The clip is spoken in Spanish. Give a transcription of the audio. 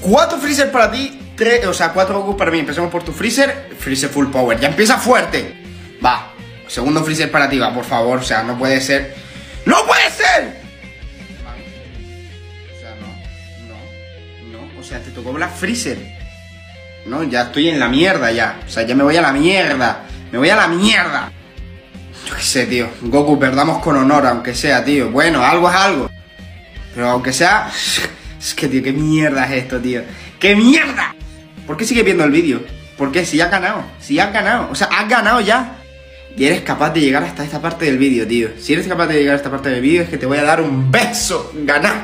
Cuatro Freezer para ti, tres, o sea, cuatro Goku para mí. Empezamos por tu Freezer, Freezer Full Power. Ya empieza fuerte. Va, segundo Freezer para ti, va, por favor. O sea, no puede ser. ¡No puede ser! O sea, no, no, no. O sea, te tocó Black Freezer. No, ya estoy en la mierda ya. O sea, ya me voy a la mierda. Me voy a la mierda. Yo qué sé, tío. Goku, perdamos con honor, aunque sea, tío. Bueno, algo es algo. Pero aunque sea... Es que, tío, qué mierda es esto, tío. ¡Qué mierda! ¿Por qué sigue viendo el vídeo? ¿Por qué? Si has ganado. Si has ganado. O sea, has ganado ya. Y eres capaz de llegar hasta esta parte del vídeo, tío. Si eres capaz de llegar a esta parte del vídeo es que te voy a dar un beso. Ganaste.